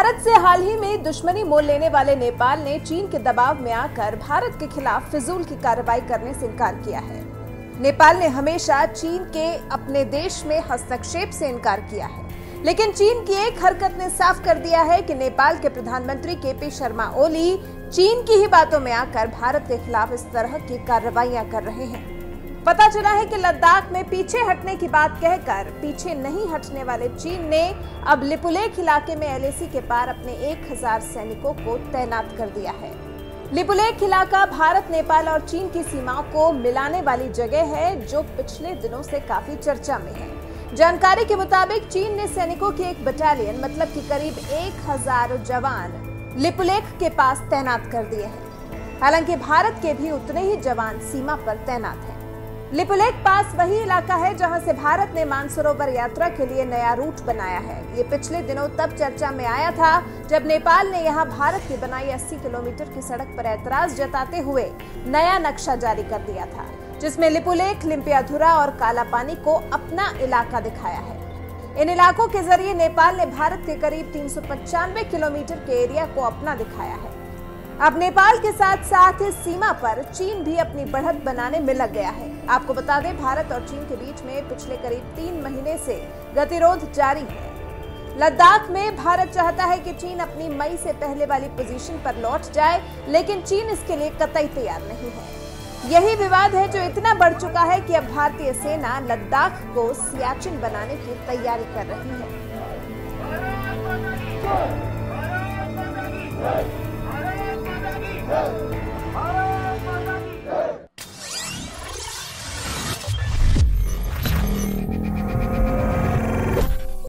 हाल ही में दुश्मनी मोल लेने वाले नेपाल ने चीन के दबाव में आकर भारत के खिलाफ फिजूल की कार्रवाई करने से इनकार किया है। नेपाल ने हमेशा चीन के अपने देश में हस्तक्षेप से इनकार किया है। लेकिन चीन की एक हरकत ने साफ़ कर दिया है कि नेपाल के प्रधानमंत्री के पी शर्मा ओली चीन की ही बातों में आकर भारत के खिलाफ इस तरह की कार्रवाइयाँ कर रहे हैं। पता चला है कि लद्दाख में पीछे हटने की बात कहकर पीछे नहीं हटने वाले चीन ने अब लिपुलेख इलाके में एलएसी के पार अपने 1000 सैनिकों को तैनात कर दिया है। लिपुलेख इलाका भारत, नेपाल और चीन की सीमाओं को मिलाने वाली जगह है, जो पिछले दिनों से काफ़ी चर्चा में है। जानकारी के मुताबिक चीन ने सैनिकों की एक बटालियन मतलब कि करीब 1000 जवान, लिपुलेख के पास तैनात कर दिए हैं। हालाँकि भारत के भी उतने ही जवान सीमा पर तैनात हैं। लिपुलेख पास वही इलाका है जहाँ से भारत ने मानसरोवर यात्रा के लिए नया रूट बनाया है। ये पिछले दिनों तब चर्चा में आया था, जब नेपाल ने यहाँ भारत की बनाई 80 किलोमीटर की सड़क पर ऐतराज जताते हुए नया नक्शा जारी कर दिया था, जिसमें लिपुलेख लिम्पियाधुरा और कालापानी को अपना इलाका दिखाया है। इन इलाकों के ज़रिए नेपाल ने भारत के करीब तीन किलोमीटर के एरिया को अपना दिखाया है। अब नेपाल के साथ साथ सीमा पर चीन भी अपनी बढ़त बनाने में लग गया है। आपको बता दें, भारत और चीन के बीच में पिछले करीब तीन महीने से गतिरोध जारी है। लद्दाख में भारत चाहता है कि चीन अपनी मई से पहले वाली पोजीशन पर लौट जाए, लेकिन चीन इसके लिए कतई तैयार नहीं है। यही विवाद है जो इतना बढ़ चुका है कि अब भारतीय सेना लद्दाख को सियाचिन बनाने की तैयारी कर रही है।